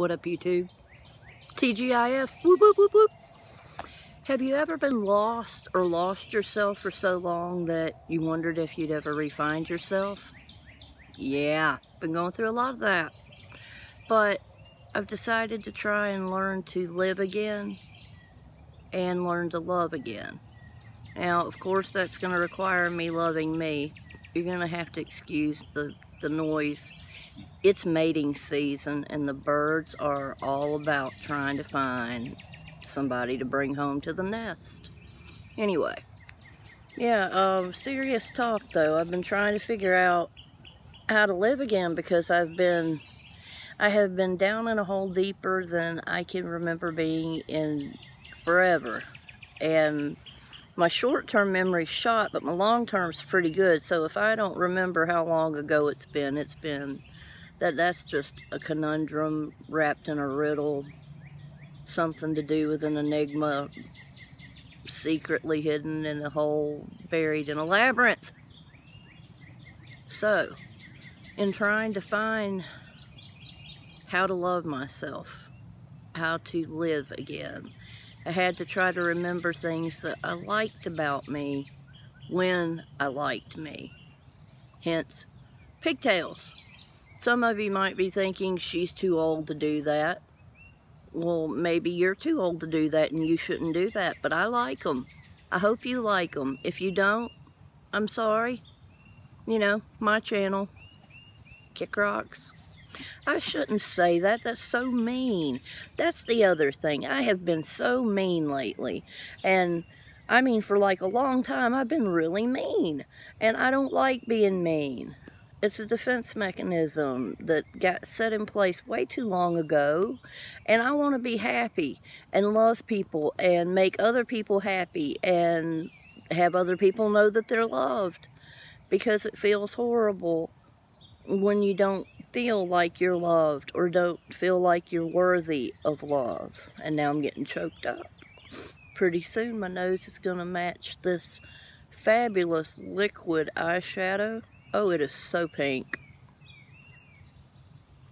What up, YouTube? TGIF. Whoop, whoop, whoop, whoop. Have you ever been lost or lost yourself for so long that you wondered if you'd ever refind yourself? Yeah, been going through a lot of that. But I've decided to try and learn to live again and learn to love again. Now, of course, that's going to require me loving me. You're going to have to excuse the, the noise it's mating season and the birds are all about trying to find somebody to bring home to the nest. Anyway, yeah, um, serious talk though. I've been trying to figure out how to live again because I've been, I have been down in a hole deeper than I can remember being in forever. And my short-term memory's shot, but my long-term's pretty good. So if I don't remember how long ago it's been, it's been that that's just a conundrum wrapped in a riddle, something to do with an enigma secretly hidden in a hole, buried in a labyrinth. So, in trying to find how to love myself, how to live again, I had to try to remember things that I liked about me when I liked me. Hence, pigtails. Some of you might be thinking she's too old to do that. Well, maybe you're too old to do that and you shouldn't do that, but I like them. I hope you like them. If you don't, I'm sorry. You know, my channel, Kick Rocks. I shouldn't say that. That's so mean. That's the other thing. I have been so mean lately. And, I mean, for like a long time, I've been really mean. And I don't like being mean. It's a defense mechanism that got set in place way too long ago. And I want to be happy and love people and make other people happy and have other people know that they're loved. Because it feels horrible when you don't feel like you're loved or don't feel like you're worthy of love. And now I'm getting choked up. Pretty soon my nose is going to match this fabulous liquid eyeshadow Oh, it is so pink.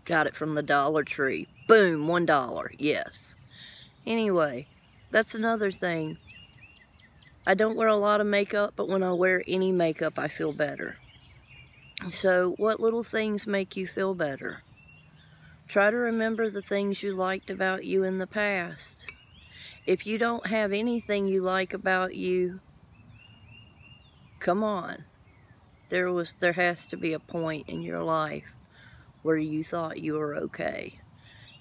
Got it from the Dollar Tree. Boom, one dollar, yes. Anyway, that's another thing. I don't wear a lot of makeup, but when I wear any makeup, I feel better. So, what little things make you feel better? Try to remember the things you liked about you in the past. If you don't have anything you like about you, come on there was there has to be a point in your life where you thought you were okay.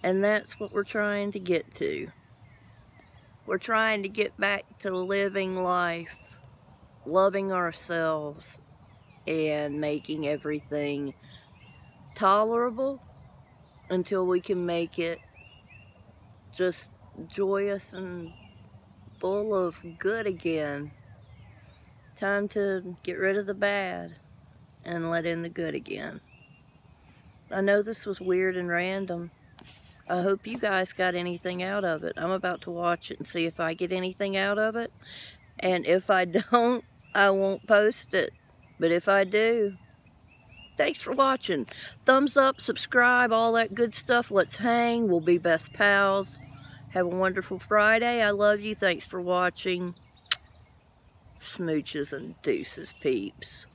And that's what we're trying to get to. We're trying to get back to living life loving ourselves and making everything tolerable until we can make it just joyous and full of good again Time to get rid of the bad and let in the good again. I know this was weird and random. I hope you guys got anything out of it. I'm about to watch it and see if I get anything out of it. And if I don't, I won't post it. But if I do, thanks for watching. Thumbs up, subscribe, all that good stuff. Let's hang. We'll be best pals. Have a wonderful Friday. I love you. Thanks for watching smooches and deuces peeps.